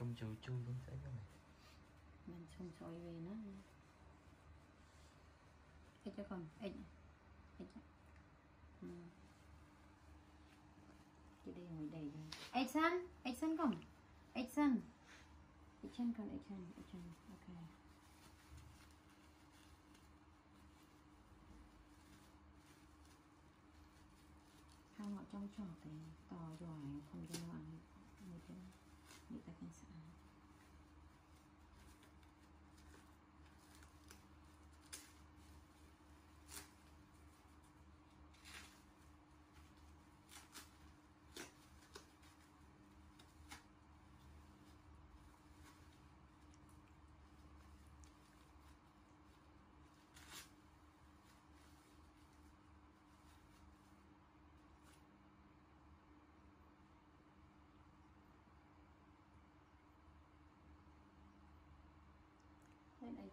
xong rồi chui xuống tới cái này. Mình xong rồi về nó. Cái cho con. Ấy ấy ừ. cái đây ngồi đầy rồi. Ấy san. Ấy san con. Ấy san. Ấy san còn ấy san. Ấy san. Ok. Không ở trong trò thì to rồi không cho nó ăn. Như Dito kin sa ano. Ah.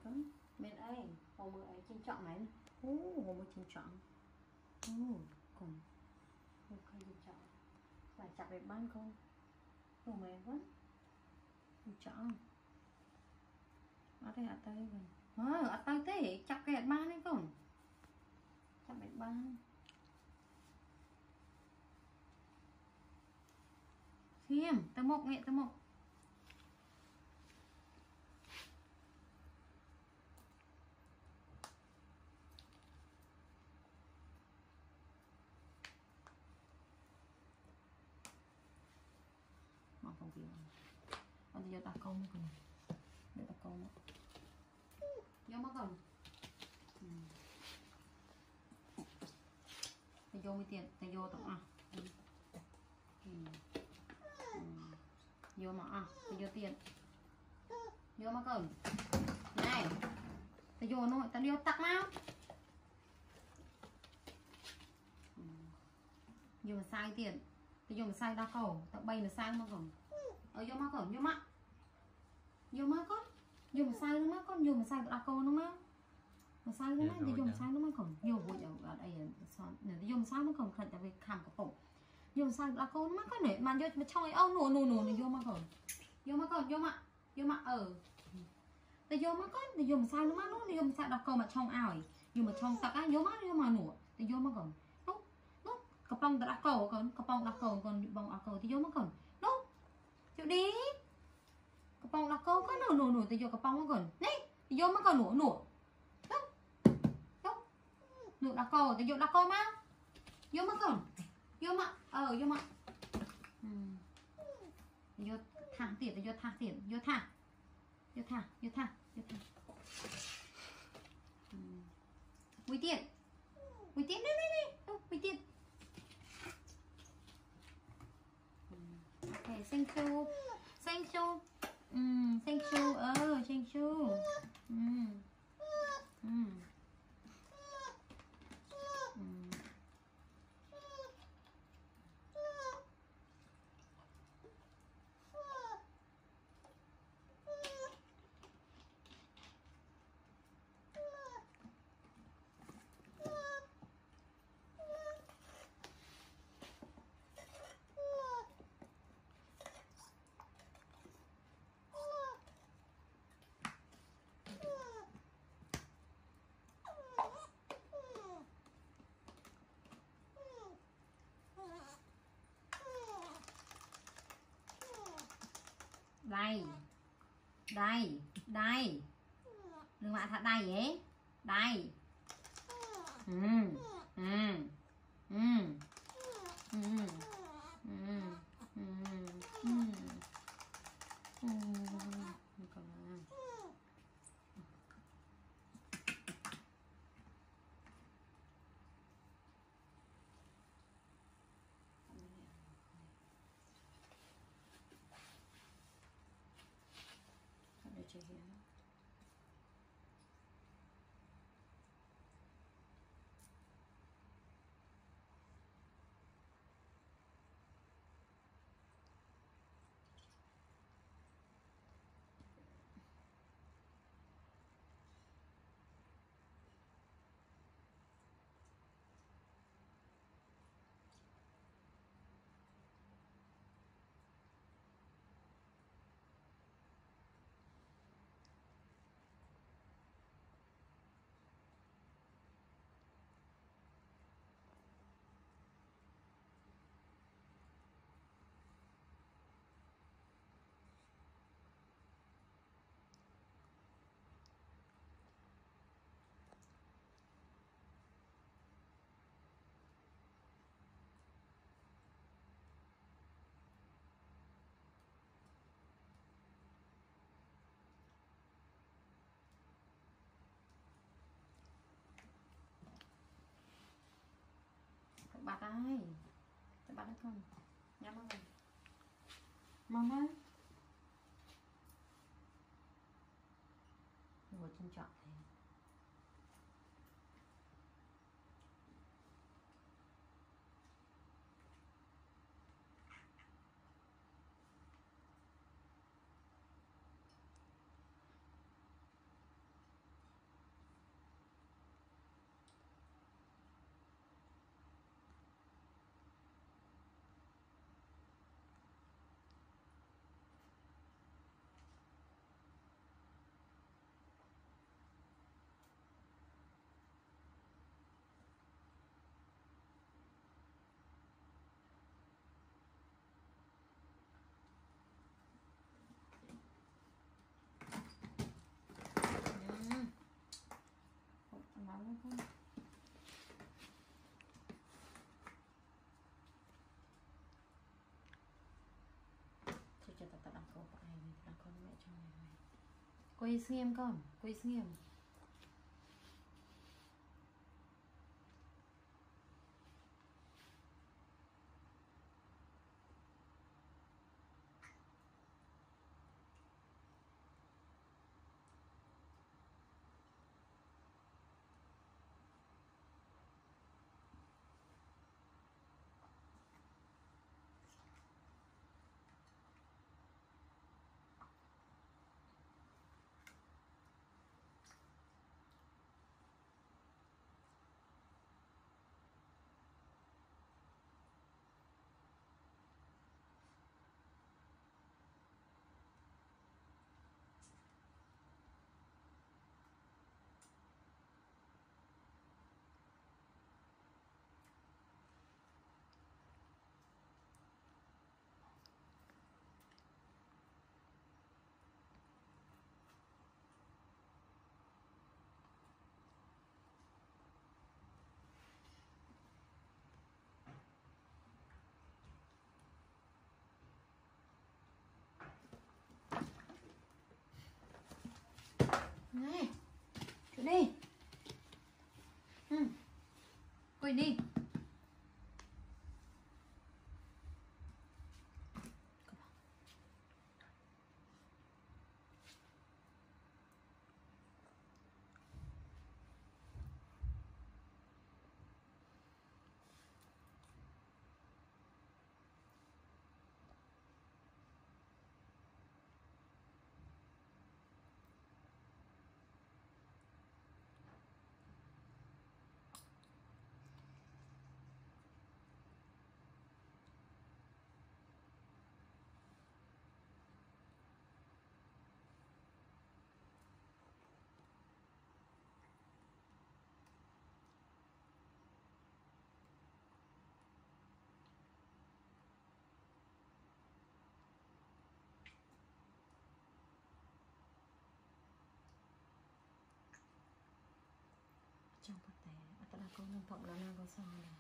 Có bên ấy hồ mưa ấy trên trọng này ô hồ mưa trên trọng ô còn hồ cây trên trọng phải chặt được ban không? Hồ mẹ quá trên trọng ở đây ở tay rồi. À, ở tay thế chặt cái ban đấy không? Chặt được ban khiêm tao mộc nghệ tao mộc con để bà con vô mất không ừ. tay vô mới tiền tay vô tổng à ừ. ừ. vô mà à tay vô tiền vô mà cần này tay vô nội tay vô tắc mau vô mà sai tiền tay vô mà sai đa cổ, tao bay là sai mà không ở vô mà không vô mà យកមកកូនយកម្សៅហ្នឹងមកកូនយកម្សៅរបស់កូនហ្នឹងមកម្សៅហ្នឹងណាយកម្សៅហ្នឹងមកកូនយករួចអត់អីសនយកម្សៅមកកូនខ្លាចតែវាខំកពុកយកម្សៅរបស់កូនមកកូនបានយកមកឆុយអូនោះនោះនោះយកមកកូនយកមកកូនយកមកយកមកអឺតែយកមកកូនតែយកម្សៅហ្នឹងមកនោះយកម្សៅរបស់កូនមកឆុងឲ្យយកមកឆុងទឹកឲ្យយកមកយកមកនោះតែយកមកកូននោះនោះកំប៉ុងរបស់កូនកូនកប៉ុងរបស់កូនកូនបងអស់កូនទៅយកមកកូននោះជូឌី กระป๋องละก็ก็หนูหนูหนูแต่โยกระป๋องมาก่อนนี่โยมาก่อนหนูหนูหนูละก็แต่โยละก็มาโยมาก่อนโยมาเออโยมาอืมโยทางเตียดแต่โยทางเตียดโยทางโยทางโยทางโยทางวิเตียดวิเตียดนี่นี่นี่วิเตียด Okay, thank you. Đây. Đây. Đây. Đừng bạn thật đây vậy. Đây. Ừ. បាត់ហើយទៅបាត់ហើយកូនញ៉ាំមកកូនមកណាងួតចិញ្ចក់ con ai đặt mẹ cho mày mày. Quay nghiêm con, quay nghiêm Này, đi ừ. Quỳ đi con bát té, có phộng là nàng có xong này